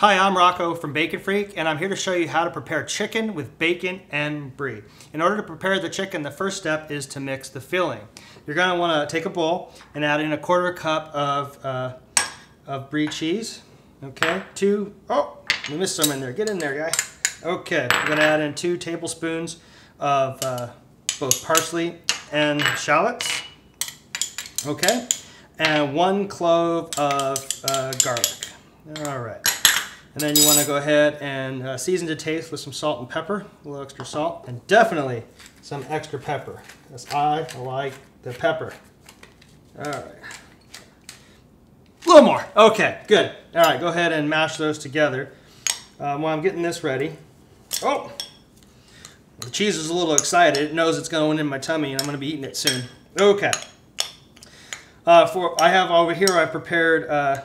Hi, I'm Rocco from Bacon Freak, and I'm here to show you how to prepare chicken with bacon and brie. In order to prepare the chicken, the first step is to mix the filling. You're going to want to take a bowl and add in a quarter cup of, uh, of brie cheese. Okay, two, oh, we missed some in there. Get in there, guy. Okay, we're going to add in two tablespoons of uh, both parsley and shallots. Okay, and one clove of uh, garlic. All right. And then you want to go ahead and uh, season to taste with some salt and pepper, a little extra salt, and definitely some extra pepper, because I like the pepper. All right. A little more. Okay, good. All right, go ahead and mash those together. Um, while I'm getting this ready. Oh, the cheese is a little excited. It knows it's going in my tummy, and I'm going to be eating it soon. Okay. Uh, for I have over here, I prepared uh,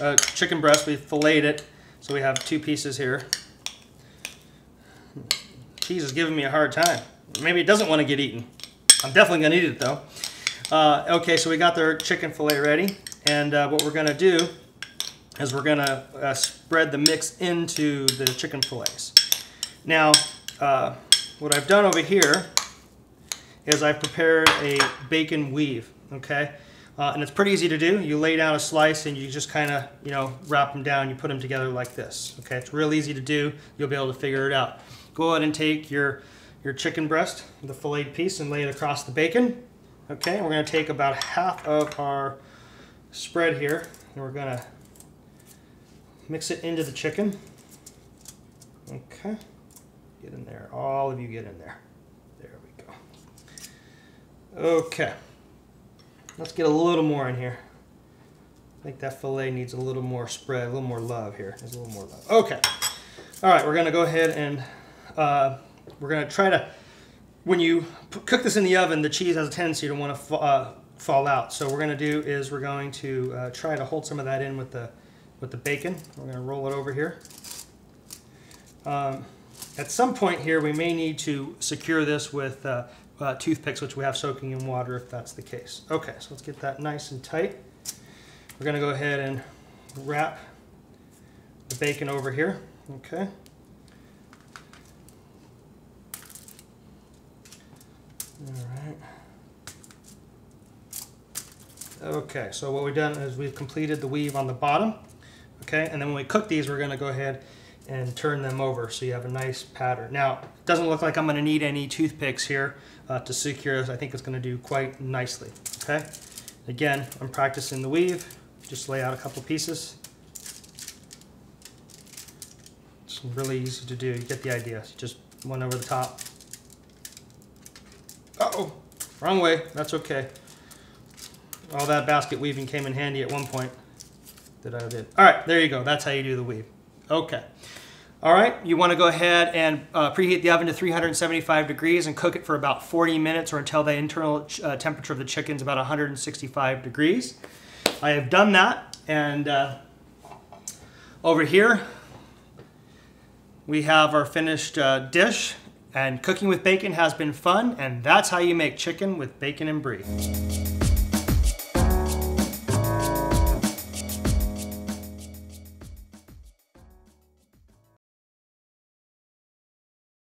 a chicken breast. We filleted it. So we have two pieces here. Cheese is giving me a hard time. Maybe it doesn't want to get eaten. I'm definitely going to eat it though. Uh, okay, so we got their chicken fillet ready. And uh, what we're going to do is we're going to uh, spread the mix into the chicken fillets. Now, uh, what I've done over here is I've prepared a bacon weave, okay? Uh, and it's pretty easy to do. You lay down a slice and you just kind of, you know, wrap them down. You put them together like this. Okay, it's real easy to do. You'll be able to figure it out. Go ahead and take your, your chicken breast, the filleted piece, and lay it across the bacon. Okay, we're going to take about half of our spread here, and we're going to mix it into the chicken. Okay, get in there. All of you get in there. There we go. Okay. Let's get a little more in here. I think that filet needs a little more spread, a little more love here. There's a little more love. Okay. All right, we're gonna go ahead and uh, we're gonna try to, when you cook this in the oven, the cheese has a tendency to wanna uh, fall out. So what we're gonna do is we're going to uh, try to hold some of that in with the, with the bacon. We're gonna roll it over here. Um, at some point here, we may need to secure this with uh, uh, toothpicks, which we have soaking in water if that's the case. Okay, so let's get that nice and tight. We're gonna go ahead and wrap the bacon over here, okay? All right. Okay, so what we've done is we've completed the weave on the bottom, okay? And then when we cook these, we're gonna go ahead and turn them over so you have a nice pattern. Now, it doesn't look like I'm going to need any toothpicks here uh, to secure this. I think it's going to do quite nicely. Okay. Again, I'm practicing the weave. Just lay out a couple pieces. It's really easy to do. You get the idea. Just one over the top. Uh oh wrong way. That's okay. All that basket weaving came in handy at one point that I did. All right, there you go. That's how you do the weave. Okay. All right, you want to go ahead and uh, preheat the oven to 375 degrees and cook it for about 40 minutes or until the internal uh, temperature of the chicken is about 165 degrees. I have done that and uh, over here we have our finished uh, dish and cooking with bacon has been fun and that's how you make chicken with bacon and brie.